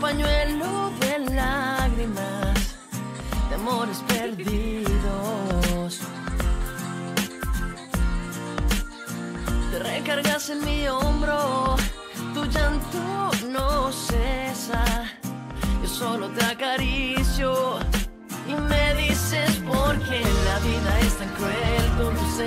pañuelo de lágrimas, de amores perdidos. Te recargas en mi hombro, tu llanto no cesa. Yo solo te acaricio y me dices por qué la vida es tan cruel con tus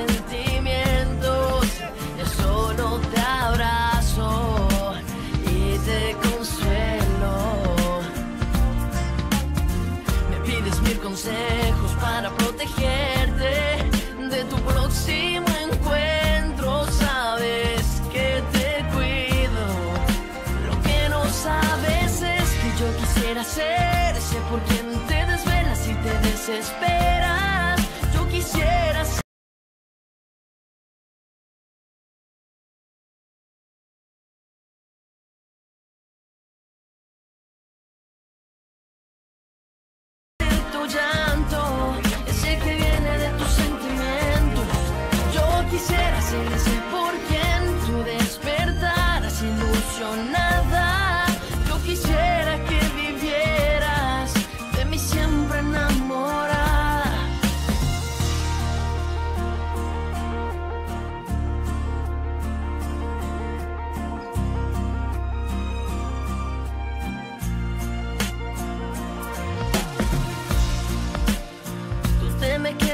para protegerte de tu próximo encuentro. Sabes que te cuido. Lo que no sabes es que yo quisiera ser ese por quien te desvelas y te desesperas.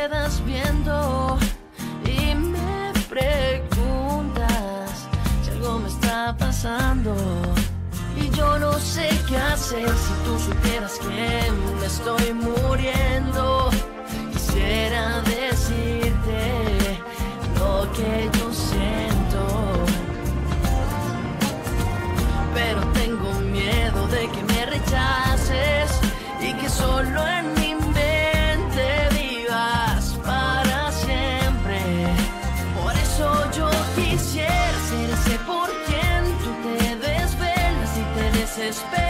Quedas viendo y me preguntas si algo me está pasando. Y yo no sé qué hacer si tú supieras que me estoy muriendo. Quisiera